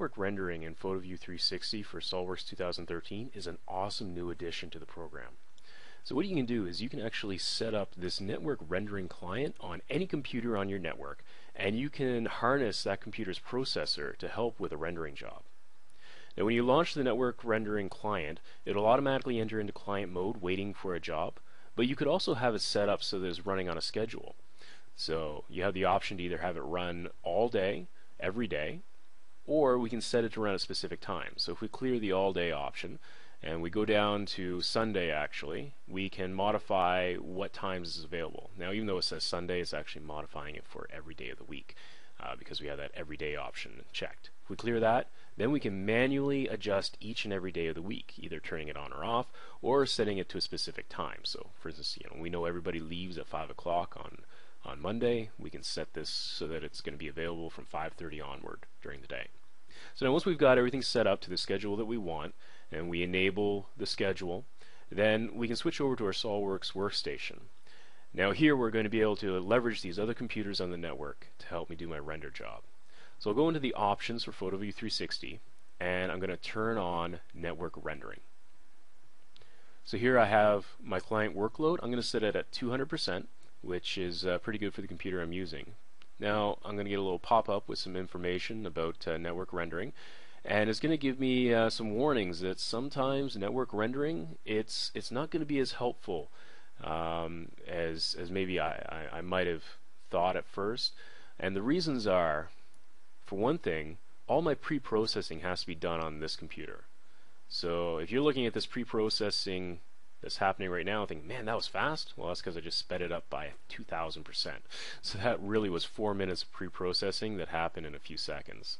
rendering in PhotoView 360 for SOLIDWORKS 2013 is an awesome new addition to the program. So what you can do is you can actually set up this network rendering client on any computer on your network and you can harness that computer's processor to help with a rendering job. Now when you launch the network rendering client, it'll automatically enter into client mode waiting for a job, but you could also have it set up so that it's running on a schedule. So you have the option to either have it run all day, every day, or we can set it to run at specific times. So if we clear the all day option and we go down to Sunday actually, we can modify what times is available. Now even though it says Sunday, it's actually modifying it for every day of the week uh, because we have that everyday option checked. If we clear that, then we can manually adjust each and every day of the week, either turning it on or off, or setting it to a specific time. So for instance, you know, we know everybody leaves at 5 o'clock on on Monday. We can set this so that it's going to be available from 5.30 onward during the day. So now once we've got everything set up to the schedule that we want, and we enable the schedule, then we can switch over to our SOLIDWORKS workstation. Now here we're going to be able to leverage these other computers on the network to help me do my render job. So I'll go into the options for PhotoView 360 and I'm going to turn on network rendering. So here I have my client workload. I'm going to set it at 200% which is uh, pretty good for the computer I'm using. Now I'm going to get a little pop-up with some information about uh, network rendering and it's going to give me uh, some warnings that sometimes network rendering it's it's not going to be as helpful um, as as maybe I, I, I might have thought at first. And the reasons are for one thing all my pre-processing has to be done on this computer. So if you're looking at this pre-processing that's happening right now and think, man, that was fast. Well, that's because I just sped it up by 2,000%. So that really was four minutes of pre-processing that happened in a few seconds.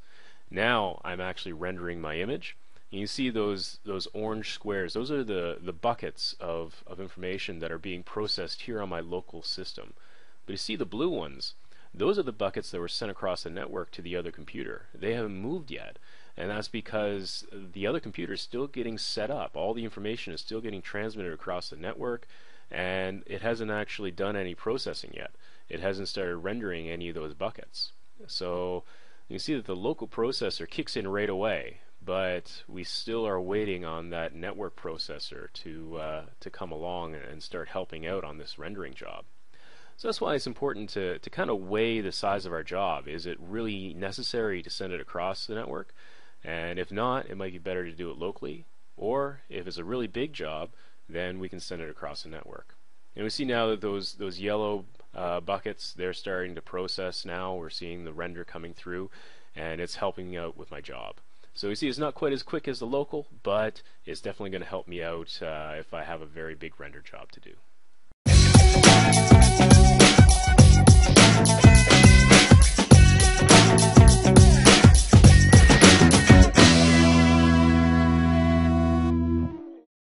Now I'm actually rendering my image. And you see those those orange squares. Those are the, the buckets of, of information that are being processed here on my local system. But you see the blue ones. Those are the buckets that were sent across the network to the other computer. They haven't moved yet and that's because the other computer is still getting set up. All the information is still getting transmitted across the network, and it hasn't actually done any processing yet. It hasn't started rendering any of those buckets. So you can see that the local processor kicks in right away, but we still are waiting on that network processor to uh, to come along and start helping out on this rendering job. So that's why it's important to, to kind of weigh the size of our job. Is it really necessary to send it across the network? And if not, it might be better to do it locally. Or if it's a really big job, then we can send it across the network. And we see now that those those yellow uh, buckets they're starting to process now. We're seeing the render coming through, and it's helping out with my job. So you see, it's not quite as quick as the local, but it's definitely going to help me out uh, if I have a very big render job to do.